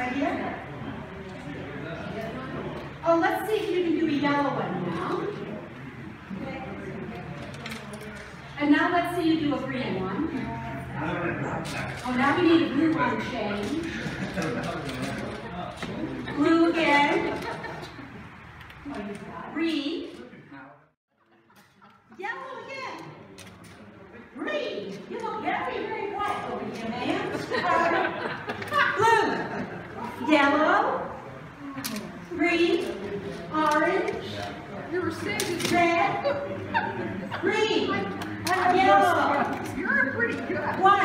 Idea? Oh, let's see if you can do a yellow one now. And now let's see you do a green one. Oh, now we need a blue one change. Blue again. Green. Yellow again. Green. You look very, very white over here, man. Yellow. Green. Orange. You were saying Red. Green. Yellow. you're pretty good. White.